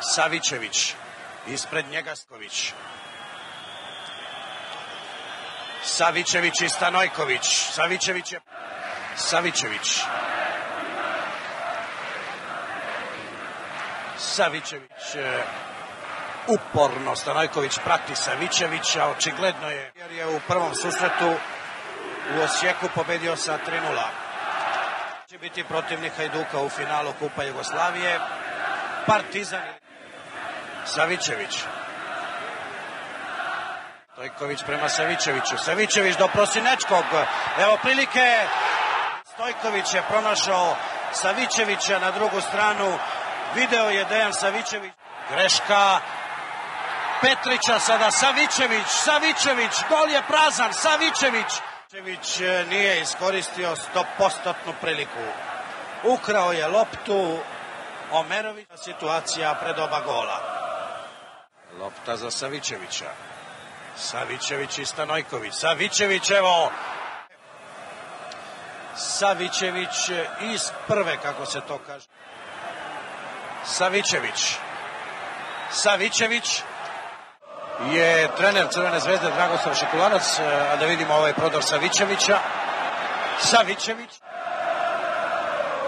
Savićević. Ispred njega Sković. Savićević i Stanojković. Savićević je... Savićević. Savićević e, uporno Stanojković prati Savićevića, očigledno je jer je u prvom susretu u Osijeku pobedio sa 3-0. Će biti protivnik Hajduka u finalu Kupa Jugoslavije. Partizan Savićević. Stojković prema Savićeviću. Savićević do Prosinečkog. Evo prilike. Stojković je pronašao Savićevića na drugu stranu. Video je Dejan Savićević. Greška Petrića sada Savićević. Savićević. Gol je prazan. Savićević. Savićević nije iskoristio 100% priliku. Ukrao je loptu. Omerović situacija pred oba gola. Lopta za Savićevića. Savićević i Stanojković. Savićević, evo, Savićević iz prve, kako se to kaže. Savićević. Savićević je trener Crvene zvezde Dragoslav Šekulanac, a da vidimo ovaj prodor Savićevića. Savićević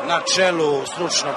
na čelu stručnog